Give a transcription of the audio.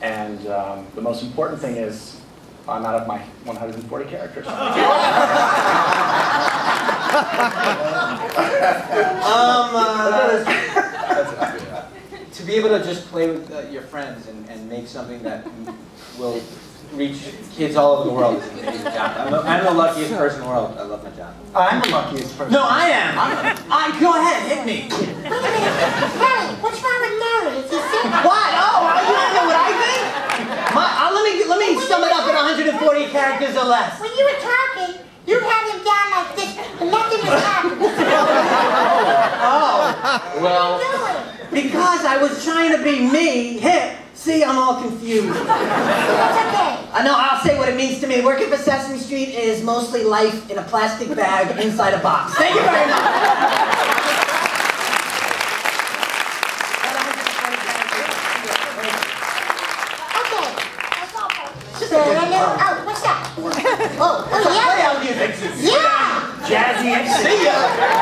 And um, the most important thing is I'm out of my 140 characters. Um, uh, to be able to just play with uh, your friends and, and make something that will reach kids all over the world is an amazing job. I'm the, I'm the luckiest person in the world. I love my job. I'm the luckiest person. No, I am. I'm, I, go ahead, hit me. Wait a minute. Harry, what's wrong with Murray? Is he sick? What? Oh, you don't know what I think? My, uh, let me let me sum it up in 140 characters or less. When you were talking, you had him down like this, and nothing was happening. Oh, well, because I was trying to be me, hip. See, I'm all confused. That's okay. I know, I'll say what it means to me. Working for Sesame Street is mostly life in a plastic bag inside a box. Thank you very much. Okay. That's all, folks. So, hello. Oh, what's that? Oh, oh, Play yeah. out music. Yeah. Jazzy See ya.